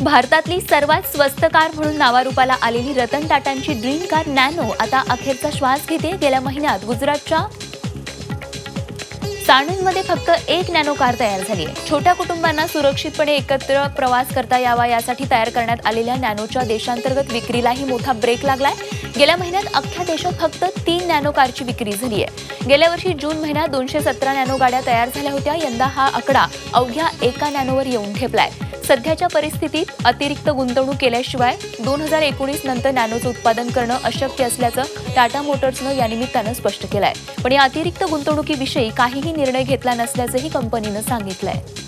भारतातली सर्वात स्वस्त कार म्हणून नावारूपाला आलेली रतन टाटांची ड्रीम कार नॅनो आता अखेरचा श्वास घेते. गेल्या महिन्यात गुजरातच्या साणंदमध्ये फक्त एक नॅनो कार तयार झाली आहे. छोट्या कुटुंबांना सुरक्षितपणे एकत्र प्रवास करता यावा यासाठी तयार करण्यात आलेल्या नॅनोच्या देशांतर्गत विक्रीलाही मोठा ब्रेक लागलाय. गेल्या महिन्यात अख्ख्या देशात फक्त तीन नॅनो कारची विक्री झाली आहे गेल्या वर्षी जून महिन्यात दोनशे सतरा नॅनो गाड्या तयार झाल्या होत्या. यंदा हा आकडा अवघ्या एका नॅनोवर येऊन ठेपलाय. सध्याच्या परिस्थितीत अतिरिक्त गुंतवणूक केल्याशिवाय दोन हजार एकोणीस नंतर नॅनोचं उत्पादन करणं अशक्य असल्याचं टाटा मोटर्सनं यानिमित्तानं स्पष्ट केलंय. पण या अतिरिक्त गुंतवणुकीविषयी काहीही निर्णय घेतला नसल्याचंही कंपनीनं सांगितलंय.